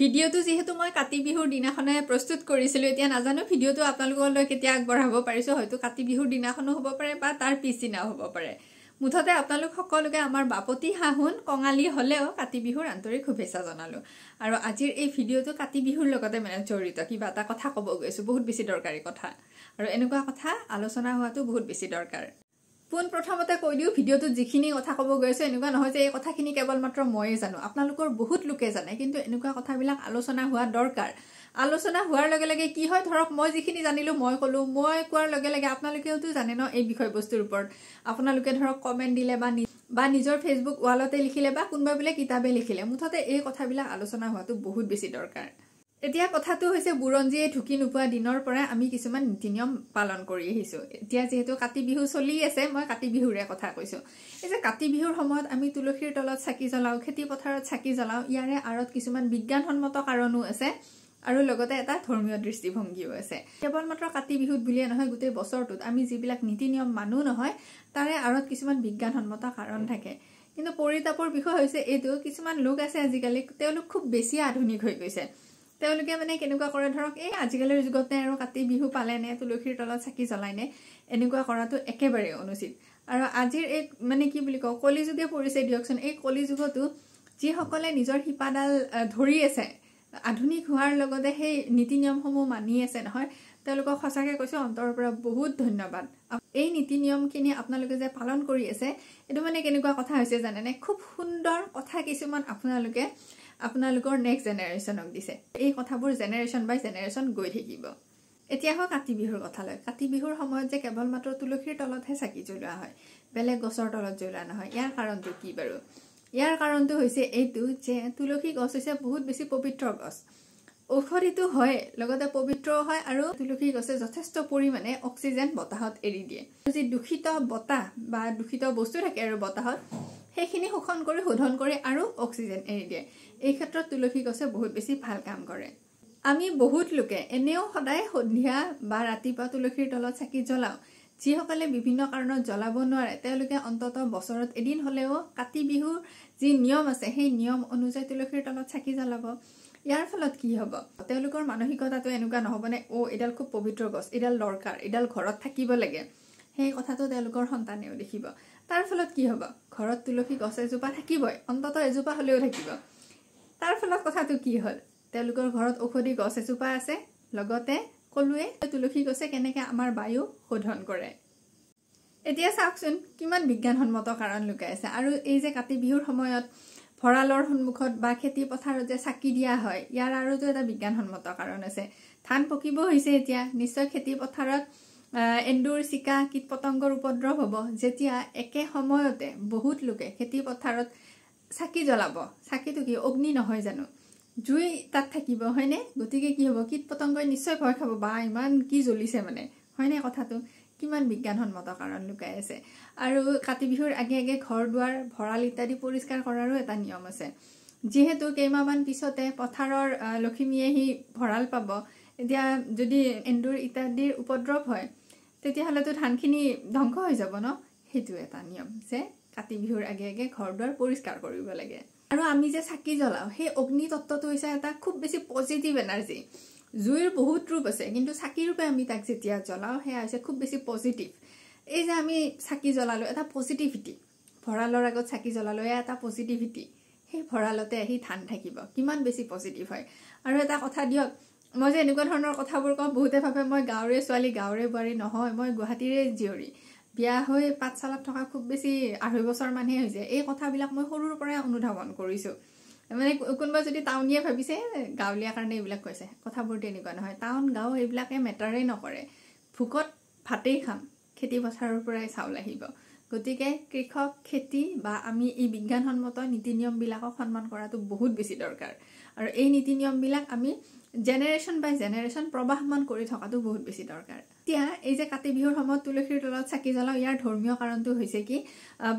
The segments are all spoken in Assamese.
ভিডিঅ'টো যিহেতু মই কাতি বিহুৰ দিনাখনে প্ৰস্তুত কৰিছিলোঁ এতিয়া নাজানো ভিডিঅ'টো আপোনালোকলৈ কেতিয়া আগবঢ়াব পাৰিছোঁ। হয়তো কাতি বিহুৰ দিনাখনো হ'ব পাৰে বা তাৰ পিছদিনাও হ'ব পাৰে। মুঠতে আপোনালোক সকলোকে আমাৰ বাপতি শাহুন কঙালী হ'লেও কাতি বিহুৰ আন্তৰিক শুভেচ্ছা জনালোঁ। আৰু আজিৰ এই ভিডিঅ'টো কাতি বিহুৰ লগতে মানে জড়িত কিবা এটা কথা ক'ব গৈছোঁ বহুত বেছি দৰকাৰী কথা। আৰু এনেকুৱা কথা আলোচনা হোৱাটো বহুত বেছি দৰকাৰ। পোন প্ৰথমতে কৈ দিওঁ ভিডিঅ'টোত যিখিনি কথা ক'ব গৈছোঁ এনেকুৱা নহয় যে এই কথাখিনি কেৱল মাত্ৰ ময়ে জানো। আপোনালোকৰ বহুত লোকে জানে কিন্তু এনেকুৱা কথাবিলাক আলোচনা হোৱা দৰকাৰ। আলোচনা হোৱাৰ লগে লগে কি হয় ধৰক মই যিখিনি জানিলোঁ মই ক'লোঁ মই কোৱাৰ লগে লগে আপোনালোকেওতো জানে ন এই বিষয়বস্তুৰ ওপৰত। আপোনালোকে ধৰক কমেণ্ট দিলে বা বা নিজৰ ফেচবুক ৱালতে লিখিলে বা কোনোবা বোলে কিতাপে লিখিলে মুঠতে এই কথাবিলাক আলোচনা হোৱাটো বহুত বেছি দৰকাৰ। এতিয়া কথাটো হৈছে বুৰঞ্জীয়ে ঢুকি নোপোৱা দিনৰ পৰাই আমি কিছুমান নীতি নিয়ম পালন কৰি আহিছোঁ। এতিয়া যিহেতু কাতি বিহু চলি আছে মই কাতি বিহুৰে কথা কৈছোঁ। এই যে কাতি বিহুৰ সময়ত আমি তুলসীৰ তলত চাকি জ্বলাওঁ খেতি পথাৰত চাকি জ্বলাওঁ ইয়াৰে আঁৰত কিছুমান বিজ্ঞানসন্মত কাৰণো আছে আৰু লগতে এটা ধৰ্মীয় দৃষ্টিভংগীও আছে। কেৱল মাত্ৰ কাতি বিহুত বুলিয়ে নহয় গোটেই বছৰটোত আমি যিবিলাক নীতি নিয়ম মানো নহয় তাৰে আঁৰত কিছুমান বিজ্ঞানসন্মত কাৰণ থাকে। কিন্তু পৰিতাপৰ বিষয় হৈছে এইটো কিছুমান লোক আছে আজিকালি তেওঁলোক খুব বেছি আধুনিক হৈ গৈছে। তেওঁলোকে মানে কেনেকুৱা কৰে ধৰক এই আজিকালিৰ যুগতে আৰু কাতি বিহু পালে নে তুলসীৰ তলত চাকি জ্বলাই নে এনেকুৱা কৰাটো একেবাৰে অনুচিত। আৰু আজিৰ এই মানে কি বুলি কওঁ কলিযুগে পৰিছে দিয়কচোন এই কলিযুগতো যিসকলে নিজৰ শিপাডাল ধৰি আছে আধুনিক হোৱাৰ লগতে সেই নীতি নিয়মসমূহ মানি আছে নহয় তেওঁলোকক সঁচাকৈ কৈছোঁ অন্তৰৰ পৰা বহুত ধন্যবাদ। এই নীতি নিয়মখিনি আপোনালোকে যে পালন কৰি আছে এইটো মানে কেনেকুৱা কথা হৈছে জানেনে? খুব সুন্দৰ কথা কিছুমান আপোনালোকে আপোনালোকৰ নেক্সট জেনেৰেশ্যনক দিছে। এই কথাবোৰ জেনেৰেশ্যন বাই জেনেৰেশ্যন গৈ থাকিব। এতিয়া হয় কাতি বিহুৰ কথালৈ। কাতি বিহুৰ সময়ত যে কেৱল মাত্ৰ তুলসীৰ তলতহে চাকি জ্বলোৱা হয় বেলেগ গছৰ তলত জ্বলোৱা নহয়। ইয়াৰ কাৰণটো কি বাৰু? ইয়াৰ কাৰণটো হৈছে এইটো যে তুলসী গছ হৈছে বহুত বেছি পবিত্ৰ গছ। ঔষধিটো হয় লগতে পবিত্ৰও হয় আৰু তুলসী গছে যথেষ্ট পৰিমাণে অক্সিজেন বতাহত এৰি দিয়ে। যি দূষিত বতাহ বা দূষিত বস্তু থাকে আৰু বতাহত সেইখিনি শোষণ কৰি শোধন কৰি আৰু অক্সিজেন এৰি দিয়ে। এই ক্ষেত্ৰত তুলসী গছে বহুত বেছি ভাল কাম কৰে। আমি বহুত লোকে এনেও সদায় সন্ধিয়া বা ৰাতিপুৱা তুলসীৰ তলত চাকি জ্বলাওঁ। যিসকলে বিভিন্ন কাৰণত জ্বলাব নোৱাৰে তেওঁলোকে অন্তত বছৰত এদিন হ'লেও কাতি বিহুৰ যি নিয়ম আছে সেই নিয়ম অনুযায়ী তুলসীৰ তলত চাকি জ্বলাব। ইয়াৰ ফলত কি হ'ব? তেওঁলোকৰ মানসিকতাটো এনেকুৱা নহ'বনে অ' এডাল খুব পবিত্ৰ গছ এডাল দৰকাৰ এডাল ঘৰত থাকিব লাগে। সেই কথাটো তেওঁলোকৰ সন্তানেও দেখিব। তাৰ ফলত কি হ'ব? ঘৰত তুলসী গছ এজোপা থাকিবই অন্তত এজোপা হ'লেও থাকিব। তাৰ ফলত কথাটো কি হ'ল? তেওঁলোকৰ ঘৰত ঔষধি গছ এজোপা আছে লগতে ক'লোৱে তুলসী গছে কেনেকৈ আমাৰ বায়ু শোধন কৰে। এতিয়া চাওকচোন কিমান বিজ্ঞানসন্মত কাৰণ লুকাই আছে আৰু এই যে কাতি বিহুৰ সময়ত ভঁৰালৰ সন্মুখত বা খেতি পথাৰত যে চাকি দিয়া হয় ইয়াৰ আৰুতো এটা বিজ্ঞানসন্মত কাৰণ আছে। ধান পকিব হৈছে এতিয়া। নিশ্চয় খেতি পথাৰত এন্দুৰ চিকা কীট পতংগৰ উপদ্ৰৱ হ'ব। যেতিয়া একে সময়তে বহুত লোকে খেতি পথাৰত চাকি জ্বলাব চাকিটো কি অগ্নি নহয় জানো? জুই তাত থাকিব হয়নে? গতিকে কি হ'ব? কীট পতংগই নিশ্চয় ভয় খাব বা ইমান কি জ্বলিছে মানে? হয়নে কথাটো? কিমান বিজ্ঞানসন্মত কাৰণ লুকাই আছে। আৰু কাতি বিহুৰ আগে আগে ঘৰ দুৱাৰ ভঁৰাল ইত্যাদি পৰিষ্কাৰ কৰাৰো এটা নিয়ম আছে। যিহেতু কেইমাহমান পিছতে পথাৰৰ লখিমী আহি ভঁৰাল পাব। এতিয়া যদি এন্দুৰ ইত্যাদিৰ উপদ্ৰৱ হয় তেতিয়াহ'লেতো ধানখিনি ধ্বংস হৈ যাব ন? সেইটো এটা নিয়ম যে কাতি বিহুৰ আগে আগে ঘৰ দুৱাৰ পৰিষ্কাৰ কৰিব লাগে। আৰু আমি যে চাকি জ্বলাওঁ সেই অগ্নি তত্ত্বটো হৈছে এটা খুব বেছি পজিটিভ এনাৰ্জি জুইৰ বহুত ৰূপ আছে কিন্তু চাকি ৰূপে আমি তাক যেতিয়া জ্বলাওঁ সেয়া হৈছে খুব বেছি পজিটিভ এই যে আমি চাকি জ্বলালোঁ এটা পজিটিভিটি ভঁৰালৰ আগত চাকি জ্বলালোঁ এয়া এটা পজিটিভিটি সেই ভঁৰালতে আহি ধান থাকিব। কিমান বেছি পজিটিভ হয়। আৰু এটা কথা দিয়ক মই যে এনেকুৱা ধৰণৰ কথাবোৰ কওঁ বহুতে ভাবে মই গাঁৱৰে ছোৱালী গাঁৱৰে বোৱাৰী নহয় মই গুৱাহাটীৰে জীয়ৰী। বিয়া হৈ পাঠশালাত থকা খুব বেছি আঢ়ৈ বছৰ মানহে হৈছে এই কথাবিলাক মই সৰুৰ পৰাই অনুধাৱন কৰিছোঁ। মানে কোনোবা যদি টাউনীয়ে ভাবিছে গাঁৱলীয়া কাৰণে এইবিলাক কৈছে কথাবোৰ তেনেকুৱা নহয়। টাউন গাঁও এইবিলাকে মেটাৰেই নকৰে। ভোকত ভাতেই খাম খেতি পথাৰৰ পৰাই চাউল আহিব। গতিকে কৃষক খেতি বা আমি এই বিজ্ঞানসন্মত নীতি নিয়মবিলাকক সন্মান কৰাটো বহুত বেছি দৰকাৰ। আৰু এই নীতি নিয়মবিলাক আমি জেনেৰেশ্যন বাই জেনেৰেশ্যন প্ৰবাহমান কৰি থকাটো বহুত বেছি দৰকাৰ। এতিয়া এই যে কাতি বিহুৰ সময়ত তুলসীৰ তলত চাকি জ্বলাওঁ ইয়াৰ ধৰ্মীয় কাৰণটো হৈছে কি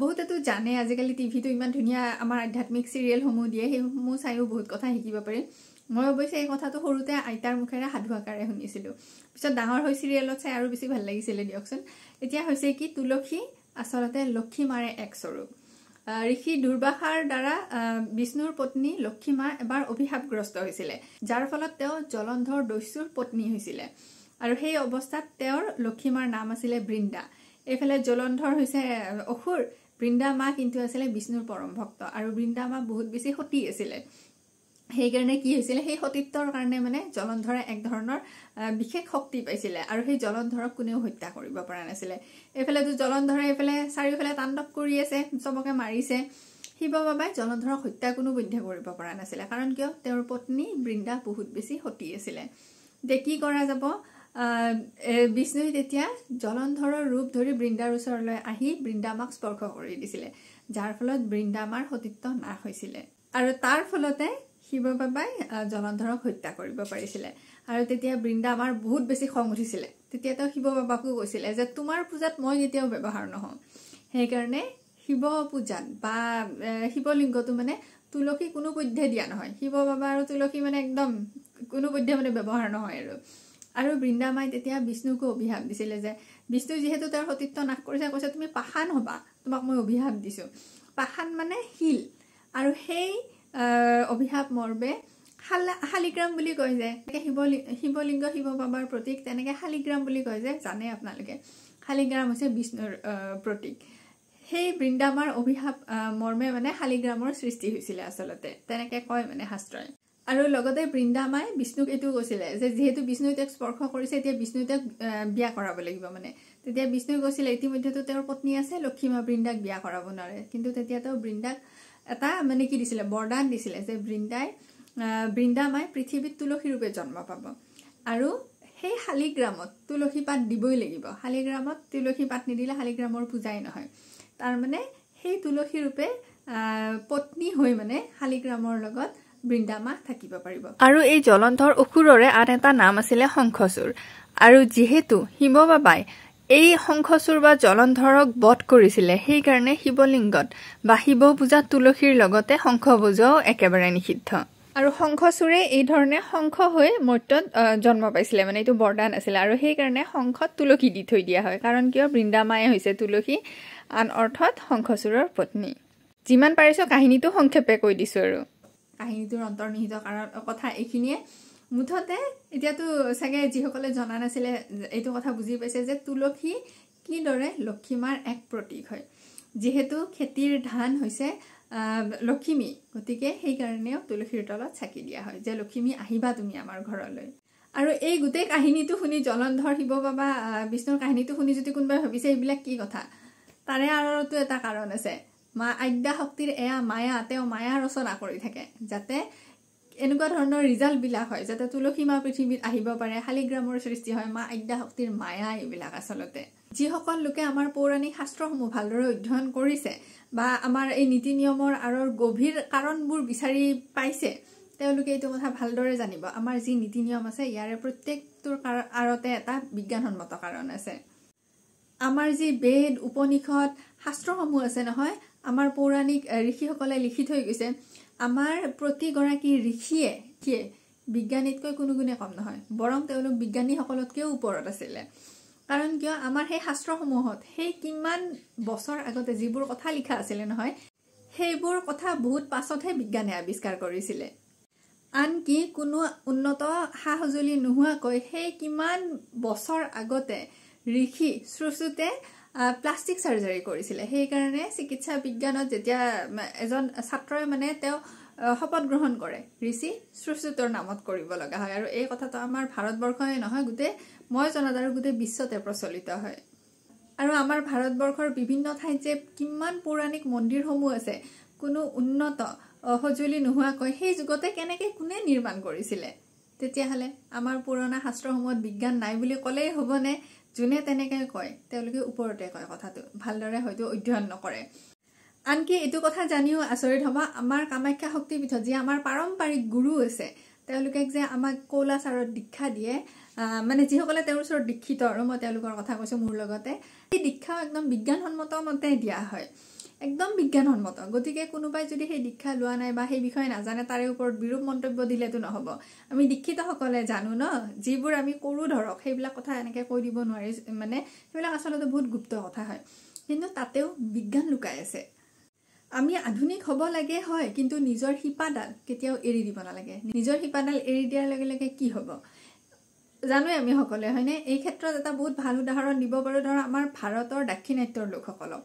বহুতেতো জানে আজিকালি টিভিটো ইমান ধুনীয়া আমাৰ আধ্যাত্মিক চিৰিয়েলসমূহ দিয়ে সেইসমূহ চাইও বহুত কথা শিকিব পাৰি। মই অৱশ্যে এই কথাটো সৰুতে আইতাৰ মুখেৰে সাধু আকাৰে শুনিছিলোঁ। পিছত ডাঙৰ হৈ চিৰিয়েলত চাই আৰু বেছি ভাল লাগিছিলে দিয়কচোন। এতিয়া হৈছে কি তুলসী আচলতে লক্ষী মাৰে এক স্বৰূপ। ঋষি দুৰ্বাসাৰ দ্বাৰা বিষ্ণুৰ পত্নী লক্ষীমা এবাৰ অভিশাপগ্ৰস্ত হৈছিলে যাৰ ফলত তেওঁ জলন্ধৰ দস্যুৰ পত্নী হৈছিলে। আৰু সেই অৱস্থাত তেওঁৰ লক্ষীমাৰ নাম আছিলে বৃন্দা। এইফালে জলন্ধৰ হৈছে অসুৰ। বৃন্দা মা কিন্তু আছিলে বিষ্ণুৰ পৰম ভক্ত। আৰু বৃন্দা মা বহুত বেছি সতী আছিলে। সেইকাৰণে কি হৈছিলে সেই সতীত্বৰ কাৰণে মানে জলন্ধৰে এক ধৰণৰ বিশেষ শক্তি পাইছিলে আৰু সেই জলন্ধৰক কোনেও হত্যা কৰিব পৰা নাছিলে। এইফালেতো জলন্ধৰে এইফালে চাৰিওফালে তাণ্ডৱ কৰি আছে চবকে মাৰিছে। শিৱ বাবাই জলন্ধৰক হত্যা কোনো বৈধ্য কৰিব পৰা নাছিলে কাৰণ কিয়? তেওঁৰ পত্নী বৃন্দা বহুত বেছি সতী আছিলে। যে কি কৰা যাব? বিষ্ণুই তেতিয়া জলন্ধৰৰ ৰূপ ধৰি বৃন্দাৰ ওচৰলৈ আহি বৃন্দামাক স্পৰ্শ কৰি দিছিলে যাৰ ফলত বৃন্দামাৰ সতীত্ব নাশ হৈছিলে। আৰু তাৰ ফলতে শিৱ বাবাই জলন্ধৰক হত্যা কৰিব পাৰিছিলে। আৰু তেতিয়া বৃন্দা আমাৰ বহুত বেছি খং উঠিছিলে। তেতিয়া তেওঁ শিৱ বাবাকো কৈছিলে যে তোমাৰ পূজাত মই কেতিয়াও ব্যৱহাৰ নহওঁ। সেইকাৰণে শিৱ পূজাত বা শিৱলিংগটো মানে তুলসী কোনো পধ্যে দিয়া নহয়। শিৱ বাবা আৰু তুলসী মানে একদম কোনো পধ্যে মানে ব্যৱহাৰ নহয় আৰু। আৰু বৃন্দামাই তেতিয়া বিষ্ণুকো অভিশাপ দিছিলে যে বিষ্ণু যিহেতু তেওঁৰ সতীত্ব নাশ কৰিছে কৈছে তুমি পাষাণ হবা। তোমাক মই অভিশাপ দিছো। পাষাণ মানে শিল। আৰু সেই অভিশাপ মৰ্বে শালিগ্ৰাম বুলি কয় যে শিৱলিংগ শিৱলিংগ শিৱ বাবাৰ প্ৰতীক তেনেকে শালিগ্ৰাম বুলি কয় যে জানে আপোনালোকে। শালিগ্ৰাম হৈছে বিষ্ণুৰ প্ৰতীক। সেই বৃন্দামাৰ অভিশাপ মৰ্মে মানে শালিগ্ৰামৰ সৃষ্টি হৈছিলে আচলতে তেনেকে কয় মানে শাস্ত্ৰই। আৰু লগতে বৃন্দামাই বিষ্ণুক এইটো কৈছিলে যে যিহেতু বিষ্ণুই তেওঁক স্পৰ্শ কৰিছে এতিয়া বিষ্ণুই তেওঁক বিয়া কৰাব লাগিব মানে। তেতিয়া বিষ্ণুই কৈছিলে ইতিমধ্যেতো তেওঁৰ পত্নী আছে লক্ষীমা বৃন্দাক বিয়া কৰাব নোৱাৰে। কিন্তু তেতিয়া তেওঁ বৃন্দাক এটা মানে কি দিছিলে বৰদান দিছিলে যে বৃন্দাই বৃন্দামাই পৃথিৱীত তুলসী ৰূপে জন্ম পাব। আৰু সেই শালিগ্ৰামত তুলসী পাত দিবই লাগিব। শালিগ্ৰামত তুলসী পাত নিদিলে শালিগ্ৰামৰ পূজাই নহয়। তাৰমানে সেই তুলসী ৰূপে পত্নী হৈ মানে শালিগ্ৰামৰ লগত বৃন্দামা থাকিব পাৰিব। আৰু এই জলন্ধৰ অসুৰৰে আন এটা নাম আছিলে শংখচুৰ আৰু যিহেতু শিৱ বাবাই এই শংখচুৰ বা জলন্ধৰক বধ কৰিছিলে। সেইকাৰণে শিৱলিংগত বা শিৱ পূজাত তুলসীৰ লগতে শংখ বজোৱাও একেবাৰে নিষিদ্ধ। আৰু শংখচুৰে এই ধৰণে শংখ হৈ মৰ্ত্যত জন্ম পাইছিলে। মানে এইটো বৰদান আছিলে। আৰু সেইকাৰণে শংখত তুলসী দি থৈ দিয়া হয়। কাৰণ কিয়? বৃন্দামায়ে হৈছে তুলসী আন অৰ্থত শংখচুৰৰ পত্নী। যিমান পাৰিছো কাহিনীটো সংক্ষেপে কৈ দিছো আৰু। কাহিনীটোৰ অন্তৰ্নিহিত কাৰণ কথা এইখিনিয়ে। মুঠতে এতিয়াতো চাগে যিসকলে জনা নাছিলে এইটো কথা বুজি পাইছে যে তুলসী কিদৰে লক্ষীমাৰ এক প্ৰতীক হয়। যিহেতু খেতিৰ ধান হৈছে লখিমী গতিকে সেইকাৰণেও তুলসীৰ তলত চাকি দিয়া হয় যে লখিমী আহিবা তুমি আমাৰ ঘৰলৈ। আৰু এই গোটেই কাহিনীটো শুনি জলন্ধৰ শিৱ বাবা বিষ্ণুৰ কাহিনীটো শুনি যদি কোনোবাই ভাবিছে এইবিলাক কি কথা তাৰে আঁৰতো এটা কাৰণ আছে। মা আদ্যা শক্তিৰ এয়া মায়া তেওঁ মায়া ৰচনা কৰি থাকে যাতে এনেকুৱা ধৰণৰ ৰিজাল্টবিলাক হয় যাতে তুলসী মা পৃথিৱীত আহিব পাৰে শালিগ্ৰামৰ সৃষ্টি হয় মা আদ্যা শক্তিৰ মায়া এইবিলাক আচলতে। যিসকল লোকে আমাৰ পৌৰাণিক শাস্ত্ৰসমূহ ভালদৰে অধ্যয়ন কৰিছে বা আমাৰ এই নীতি নিয়মৰ আঁৰৰ গভীৰ কাৰণবোৰ বিচাৰি পাইছে তেওঁলোকে এইটো কথা ভালদৰে জানিব। আমাৰ যি নীতি নিয়ম আছে ইয়াৰে প্ৰত্যেকটোৰ আঁৰতে এটা বিজ্ঞানসন্মত কাৰণ আছে। আমাৰ যি বেদ উপনিষদ শাস্ত্ৰসমূহ আছে নহয় আমাৰ পৌৰাণিক ঋষিসকলে লিখি থৈ গৈছে আমাৰ প্ৰতিগৰাকী ঋষিয়ে বিজ্ঞানীতকৈ কোনো গুণে কম নহয় বৰং তেওঁলোক বিজ্ঞানীসকলতকৈও ওপৰত আছিলে। কাৰণ কিয়? আমাৰ সেই শাস্ত্ৰসমূহত সেই কিমান বছৰ আগতে যিবোৰ কথা লিখা আছিলে নহয় সেইবোৰ কথা বহুত পাছতহে বিজ্ঞানে আৱিষ্কাৰ কৰিছিলে। আনকি কোনো উন্নত সা সঁজুলি নোহোৱাকৈ সেই কিমান বছৰ আগতে ঋষি শ্ৰুশ্ৰুতে প্লাষ্টিক চাৰ্জাৰী কৰিছিলে। সেইকাৰণে চিকিৎসা বিজ্ঞানত যেতিয়া এজন ছাত্ৰই মানে তেওঁ শপত গ্ৰহণ কৰে ঋষি শ্ৰুশ্ৰুতৰ নামত কৰিব লগা হয়। আৰু এই কথাটো আমাৰ ভাৰতবৰ্ষই নহয় গোটেই মই জনাত আৰু গোটেই বিশ্বতে প্ৰচলিত হয়। আৰু আমাৰ ভাৰতবৰ্ষৰ বিভিন্ন ঠাইত যে কিমান পৌৰাণিক মন্দিৰসমূহ আছে কোনো উন্নত সঁজুলি নোহোৱাকৈ সেই যুগতে কেনেকে কোনে নিৰ্মাণ কৰিছিলে? তেতিয়াহ'লে আমাৰ পুৰণা শাস্ত্ৰসমূহত বিজ্ঞান নাই বুলি ক'লেই হ'বনে? যোনে তেনেকে কয় তেওঁলোকে ওপৰতে কয় কথাটো ভালদৰে হয়তো অধ্যয়ন নকৰে। আনকি এইটো কথা জানিও আচৰিত হ'ব আমাৰ কামাখ্যা শক্তিপীঠত যি আমাৰ পাৰম্পৰিক গুৰু আছে তেওঁলোকে যে আমাক কৌলাচাৰত দীক্ষা দিয়ে মানে যিসকলে তেওঁৰ ওচৰত দীক্ষিত আৰু মই তেওঁলোকৰ কথা কৈছো মোৰ লগতে সেই দীক্ষাও একদম বিজ্ঞানসন্মত মতে দিয়া হয়। একদম বিজ্ঞানসন্মত। গতিকে কোনোবাই যদি সেই দীক্ষা লোৱা নাই বা সেই বিষয়ে নাজানে তাৰে ওপৰত বিৰূপ মন্তব্য দিলেতো নহ'ব। আমি দীক্ষিতসকলে জানো ন যিবোৰ আমি কৰোঁ ধৰক সেইবিলাক কথা এনেকৈ কৈ দিব নোৱাৰি মানে সেইবিলাক আচলতে বহুত গুপ্ত কথা হয়। কিন্তু তাতেও বিজ্ঞান লুকাই আছে। আমি আধুনিক হ'ব লাগে হয় কিন্তু নিজৰ শিপাডাল কেতিয়াও এৰি দিব নালাগে। নিজৰ শিপাডাল এৰি দিয়াৰ লগে লগে কি হ'ব? জানোৱে আমি সকলোৱে হয়নে? এই ক্ষেত্ৰত এটা বহুত ভাল উদাহৰণ দিব পাৰোঁ। ধৰক আমাৰ ভাৰতৰ দাক্ষিণাত্যৰ লোকসকলক।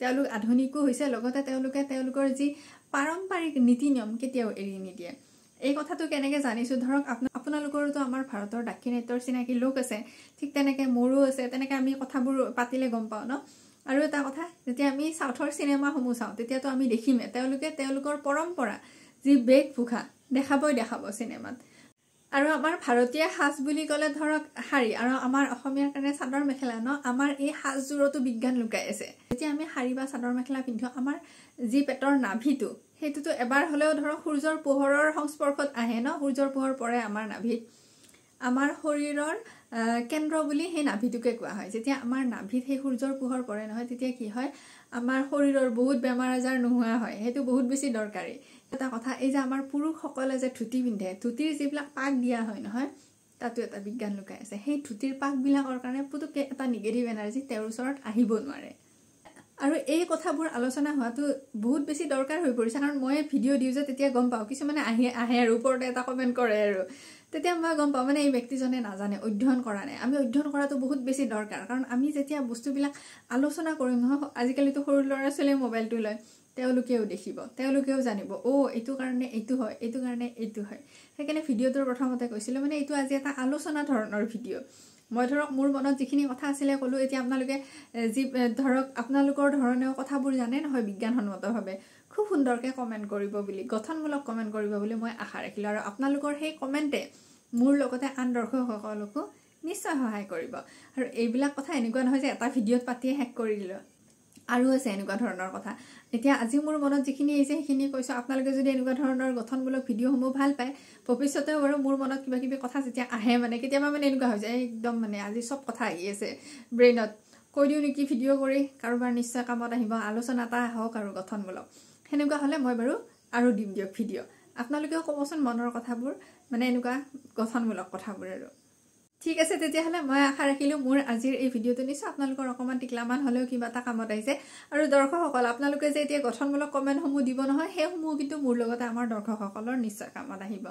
তেওঁলোক আধুনিকো হৈছে লগতে তেওঁলোকে তেওঁলোকৰ যি পাৰম্পৰিক নীতি নিয়ম কেতিয়াও এৰি নিদিয়ে। এই কথাটো কেনেকৈ জানিছোঁ? ধৰক আপোনালোকৰোতো আমাৰ ভাৰতৰ দাক্ষিণাত্যৰ চিনাকি লোক আছে ঠিক তেনেকৈ মোৰো আছে তেনেকৈ আমি কথাবোৰ পাতিলে গম পাওঁ ন? আৰু এটা কথা যেতিয়া আমি চাউথৰ চিনেমাসমূহ চাওঁ তেতিয়াতো আমি দেখিমেই তেওঁলোকে তেওঁলোকৰ পৰম্পৰা যি বেশভূষা দেখাবই দেখাব চিনেমাত। আৰু আমাৰ ভাৰতীয় সাজ বুলি ক'লে ধৰক শাৰী আৰু আমাৰ অসমীয়াৰ কাৰণে চাদৰ মেখেলা ন আমাৰ এই সাজযোৰতো বিজ্ঞান লুকাই আছে। যেতিয়া আমি শাৰী বা চাদৰ মেখেলা পিন্ধো আমাৰ যি পেটৰ নাভিটো সেইটোতো এবাৰ হ'লেও ধৰক সূৰ্যৰ পোহৰৰ সংস্পৰ্শত আহে ন সূৰ্যৰ পোহৰ পৰে আমাৰ নাভিত। আমাৰ শৰীৰৰ কেন্দ্ৰ বুলি সেই নাভিটোকে কোৱা হয়। যেতিয়া আমাৰ নাভিত সেই সূৰ্যৰ পোহৰ পৰে নহয় তেতিয়া কি হয়? আমাৰ শৰীৰৰ বহুত বেমাৰ আজাৰ নোহোৱা হয়। সেইটো বহুত বেছি দৰকাৰী। এটা কথা এই যে আমাৰ পুৰুষসকলে যে ধুতি পিন্ধে ধুতিৰ যিবিলাক পাক দিয়া হয় নহয় তাতো এটা বিজ্ঞান লুকাই আছে। সেই ধুতিৰ পাকবিলাকৰ কাৰণে পুতুককৈ এটা নিগেটিভ এনাৰ্জি তেওঁৰ ওচৰত আহিব নোৱাৰে। আৰু এই কথাবোৰ আলোচনা হোৱাটো বহুত বেছি দৰকাৰ হৈ পৰিছে কাৰণ মই ভিডিঅ' দিওঁ যে তেতিয়া গম পাওঁ কিছুমানে আহি আহে আৰু ওপৰতে এটা কমেণ্ট কৰে আৰু। তেতিয়া মই গম পাওঁ মানে এই ব্যক্তিজনে নাজানে অধ্যয়ন কৰা নাই। আমি অধ্যয়ন কৰাটো বহুত বেছি দৰকাৰ কাৰণ আমি যেতিয়া বস্তুবিলাক আলোচনা কৰিম নহয় আজিকালিতো সৰু ল'ৰা ছোৱালীয়ে মোবাইলটো লয়। তেওঁলোকেও দেখিব তেওঁলোকেও জানিব অ' এইটো কাৰণে এইটো হয় এইটো কাৰণে এইটো হয়। সেইকাৰণে ভিডিঅ'টোৰ প্ৰথমতে কৈছিলোঁ মানে এইটো আজি এটা আলোচনা ধৰণৰ ভিডিঅ' মই ধৰক মোৰ মনত যিখিনি কথা আছিলে ক'লোঁ এতিয়া আপোনালোকে যি ধৰক আপোনালোকৰ ধৰণেও কথাবোৰ জানে নহয় বিজ্ঞানসন্মতভাৱে। খুব সুন্দৰকৈ কমেণ্ট কৰিব বুলি গঠনমূলক কমেণ্ট কৰিব বুলি মই আশা ৰাখিলোঁ আৰু আপোনালোকৰ সেই কমেণ্টে মোৰ লগতে আন দৰ্শকসকলকো নিশ্চয় সহায় কৰিব। আৰু এইবিলাক কথা এনেকুৱা নহয় যে এটা ভিডিঅ'ত পাতিয়ে শেষ কৰি দিলোঁ। আৰু আছে এনেকুৱা ধৰণৰ কথা। এতিয়া আজি মোৰ মনত যিখিনি আহিছে সেইখিনি কৈছোঁ। আপোনালোকে যদি এনেকুৱা ধৰণৰ গঠনমূলক ভিডিঅ'সমূহ ভাল পায় ভৱিষ্যতেও বাৰু মোৰ মনত কিবা কিবি কথা যেতিয়া আহে মানে কেতিয়াবা মানে এনেকুৱা হৈ যায় একদম মানে আজি চব কথা আহি আছে ব্ৰেইনত। কৈ দিওঁ নেকি ভিডিঅ' কৰি? কাৰোবাৰ নিশ্চয় কামত আহিব আলোচনা এটা হওক আৰু গঠনমূলক। সেনেকুৱা হ'লে মই বাৰু আৰু দিম দিয়ক ভিডিঅ' আপোনালোকেও ক'বচোন মনৰ কথাবোৰ মানে এনেকুৱা গঠনমূলক কথাবোৰ আৰু। ঠিক আছে তেতিয়াহ'লে মই আশা ৰাখিলোঁ মোৰ আজিৰ এই ভিডিঅ'টো নিশ্চয় আপোনালোকৰ অকণমান টিকলামান হ'লেও কিবা এটা কামত আহিছে। আৰু দৰ্শকসকল আপোনালোকে যে এতিয়া গঠনমূলক কমেণ্টসমূহ দিব নহয় সেইসমূহ কিন্তু মোৰ লগতে আমাৰ দৰ্শকসকলৰ নিশ্চয় কামত আহিব।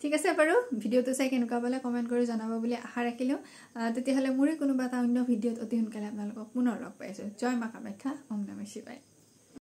ঠিক আছে বাৰু ভিডিঅ'টো চাই কেনেকুৱা পালে কমেণ্ট কৰি জনাব বুলি আশা ৰাখিলোঁ। তেতিয়াহ'লে মোৰে কোনোবা এটা অন্য ভিডিঅ'ত অতি সোনকালে আপোনালোকক পুনৰ লগ পাইছোঁ। জয় মা কামাখ্যা ওম নমে শিৱায়।